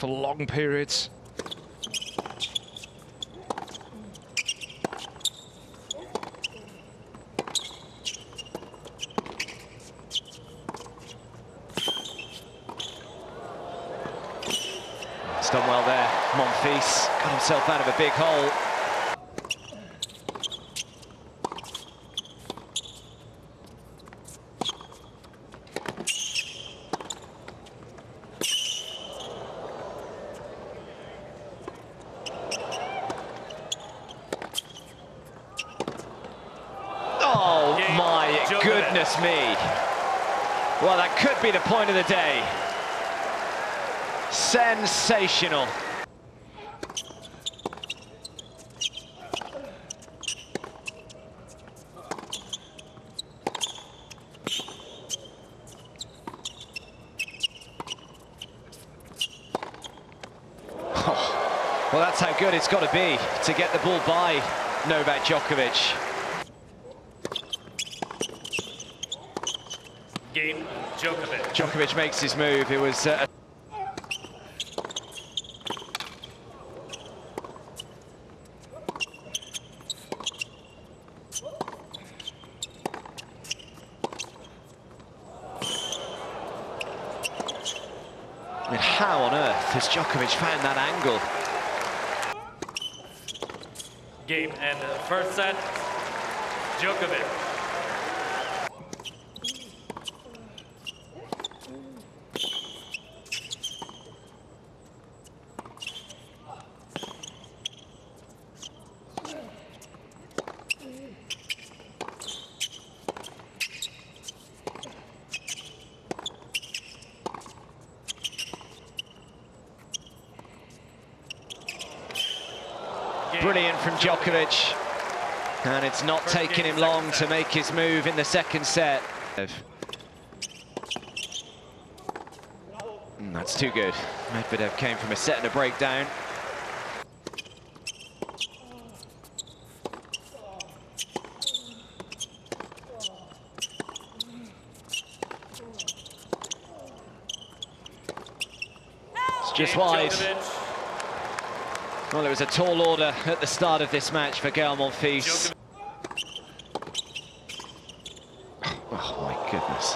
for long periods. He's done well there. Monfils got himself out of a big hole. Oh my goodness me. Well, that could be the point of the day. Sensational. Oh, well, that's how good it's got to be to get the ball by Novak Djokovic. Game Djokovic. Djokovic makes his move. It was uh, I mean, how on earth has Djokovic found that angle? Game and the first set. Djokovic. Brilliant from Djokovic. And it's not taking him long to make his move in the second set. Mm, that's too good. Medvedev came from a set and a breakdown. It's just wide. Well, it was a tall order at the start of this match for Gael Monfils. Oh my goodness.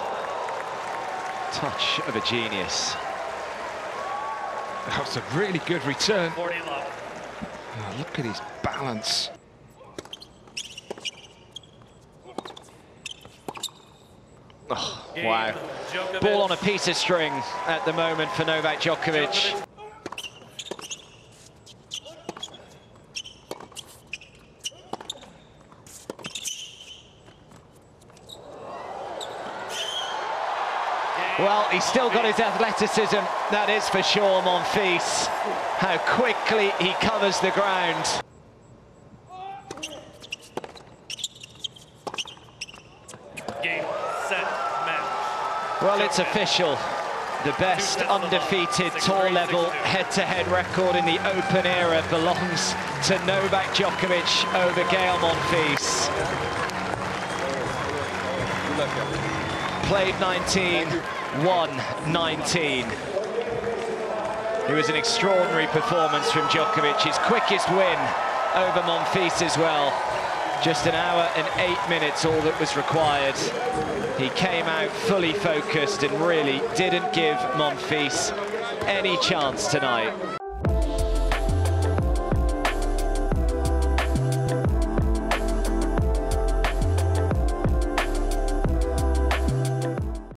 Touch of a genius. That was a really good return. Oh, look at his balance. Oh, wow. Ball on a piece of string at the moment for Novak Djokovic. Well, he's still got his athleticism, that is for sure, Monfils. How quickly he covers the ground. Game, set, match. Well, it's official. The best undefeated tour level head-to-head record in the Open era belongs to Novak Djokovic over Gael Monfils. Played 19, won 19. It was an extraordinary performance from Djokovic, his quickest win over Monfils as well. Just an hour and eight minutes, all that was required. He came out fully focused and really didn't give Monfils any chance tonight.